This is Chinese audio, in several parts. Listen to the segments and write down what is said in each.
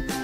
próximo.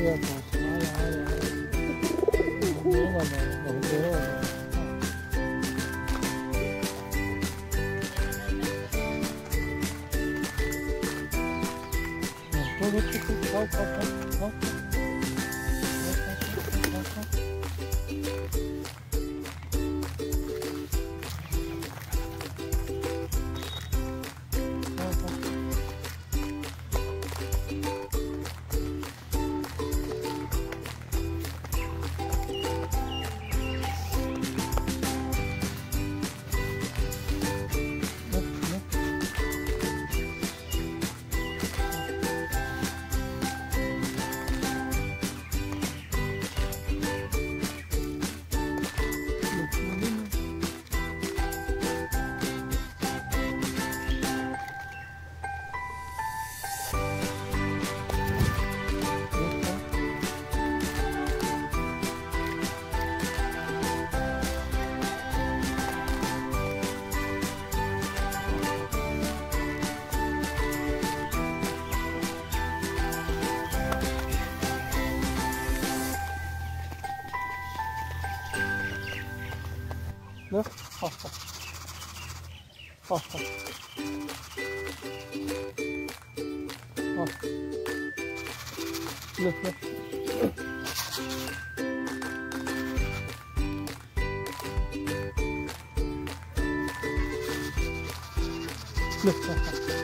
哎呀，哎呀，哎呀，没了没了，我没了。走走走走，来，好好，好好，好，来来。来，